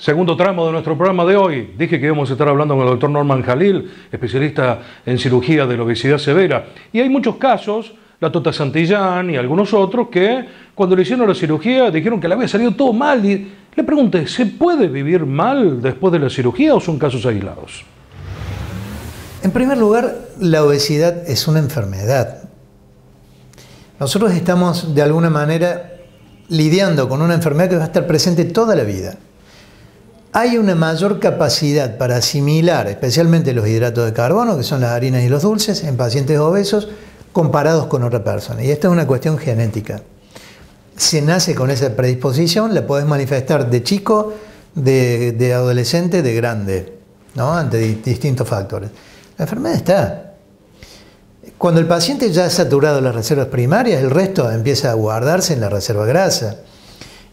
Segundo tramo de nuestro programa de hoy. Dije que íbamos a estar hablando con el doctor Norman Jalil, especialista en cirugía de la obesidad severa. Y hay muchos casos, la Tota Santillán y algunos otros, que cuando le hicieron la cirugía dijeron que le había salido todo mal. Y le pregunté, ¿se puede vivir mal después de la cirugía o son casos aislados? En primer lugar, la obesidad es una enfermedad. Nosotros estamos de alguna manera lidiando con una enfermedad que va a estar presente toda la vida hay una mayor capacidad para asimilar, especialmente los hidratos de carbono, que son las harinas y los dulces, en pacientes obesos comparados con otra persona. Y esta es una cuestión genética. Se nace con esa predisposición, la puedes manifestar de chico, de, adolescente, de grande, ¿no? ante distintos factores. La enfermedad está. Cuando el paciente ya ha saturado las reservas primarias, el resto empieza a guardarse en la reserva grasa.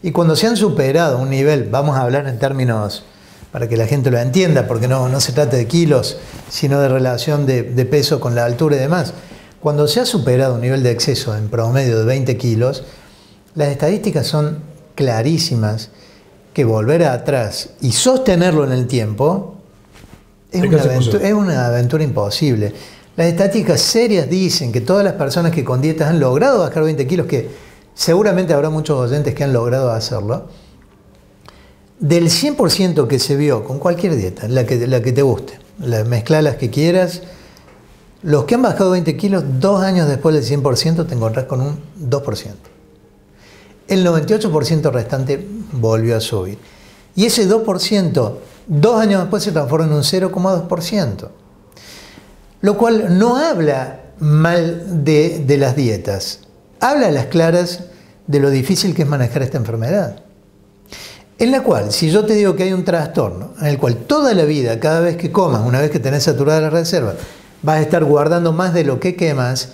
Y cuando se han superado un nivel, vamos a hablar en términos para que la gente lo entienda, porque no, no se trata de kilos, sino de relación de, peso con la altura y demás. Cuando se ha superado un nivel de exceso en promedio de 20 kilos, las estadísticas son clarísimas que volver atrás y sostenerlo en el tiempo es una, aventura, es una aventura imposible. Las estadísticas serias dicen que todas las personas que con dietas han logrado bajar 20 kilos, que seguramente habrá muchos oyentes que han logrado hacerlo, del 100% que se vio con cualquier dieta, la que, la que te guste, la, mezcla las que quieras, los que han bajado 20 kilos, dos años después del 100% te encontrás con un 2%. El 98% restante volvió a subir. Y ese 2%, dos años después se transforma en un 0,2%. Lo cual no habla mal de, de las dietas, habla a las claras de lo difícil que es manejar esta enfermedad. En la cual, si yo te digo que hay un trastorno, en el cual toda la vida, cada vez que comas, una vez que tenés saturada la reserva, vas a estar guardando más de lo que quemas,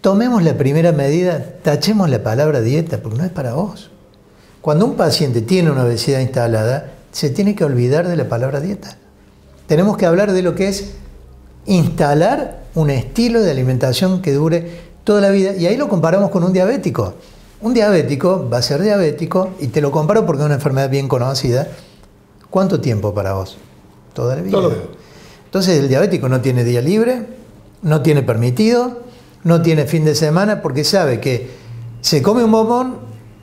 tomemos la primera medida, tachemos la palabra dieta, porque no es para vos. Cuando un paciente tiene una obesidad instalada, se tiene que olvidar de la palabra dieta. Tenemos que hablar de lo que es instalar un estilo de alimentación que dure toda la vida. Y ahí lo comparamos con un diabético. Un diabético va a ser diabético, y te lo comparo porque es una enfermedad bien conocida. ¿Cuánto tiempo para vos? Toda la vida. Entonces el diabético no tiene día libre, no tiene permitido, no tiene fin de semana porque sabe que se come un bombón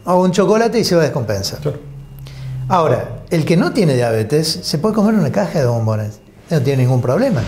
o un chocolate y se va a descompensar. Ahora, el que no tiene diabetes se puede comer una caja de bombones, no tiene ningún problema.